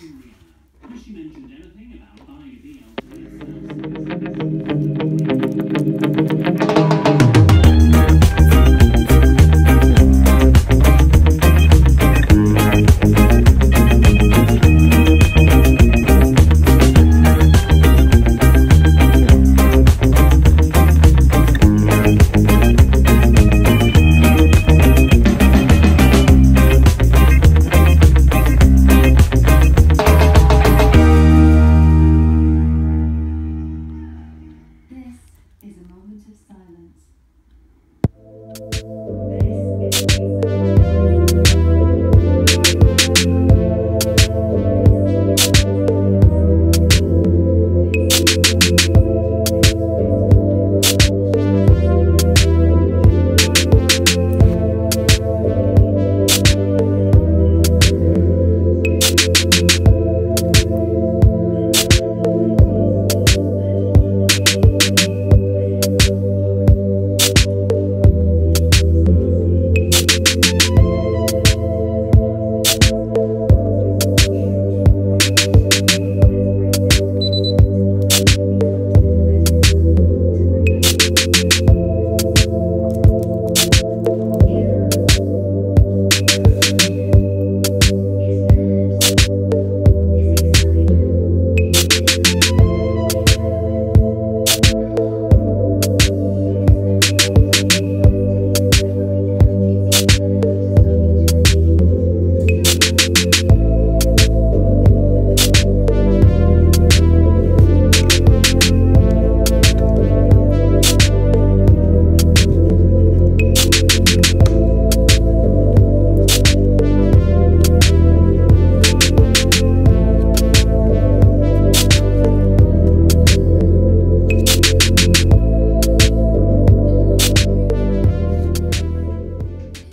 she mentioned anything about buying a DL? is a moment of silence.